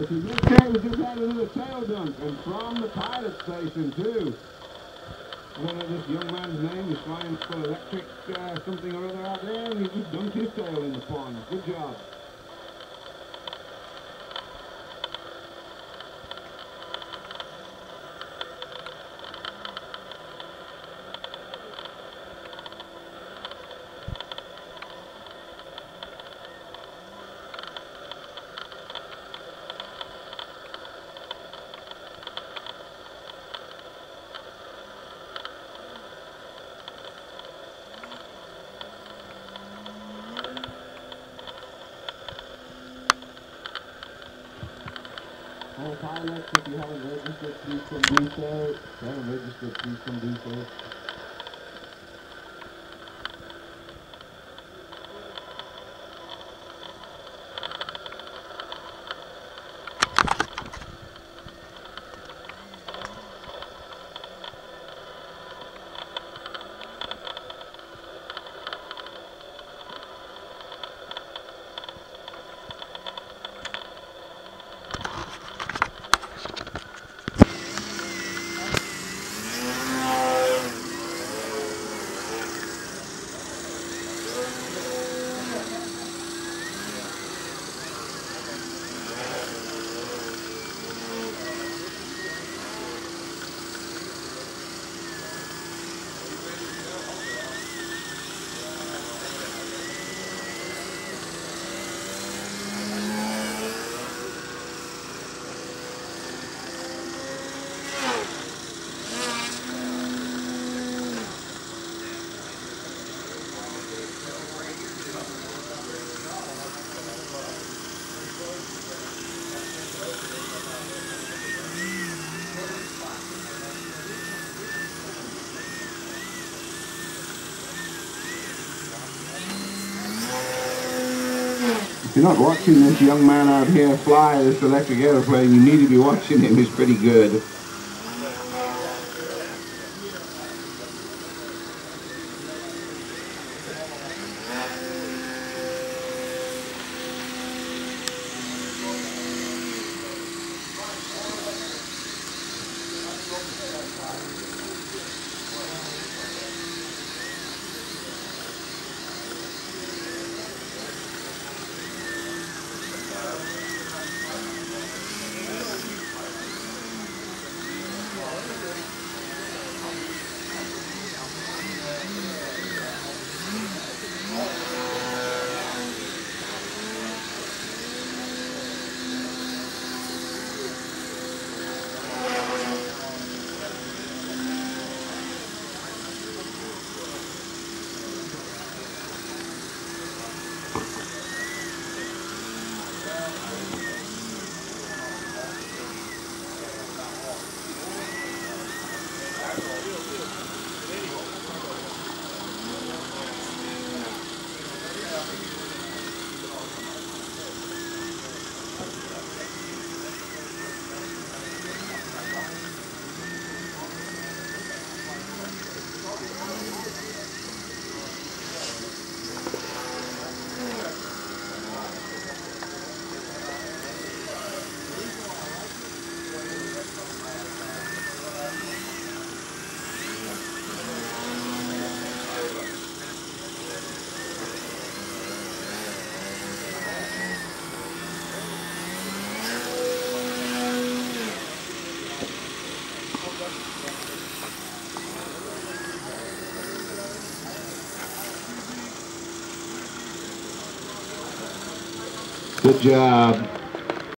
If we just had another tail dunk, and from the pilot station too. I this young man's name. He's flying for electric uh, something or other out there, and he just dunked his tail in the pond. Good job. All if you haven't registered, please come do so. If you haven't registered, please come do so. If you're not watching this young man out here fly this electric airplane, you need to be watching him. He's pretty good. Good job.